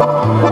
Música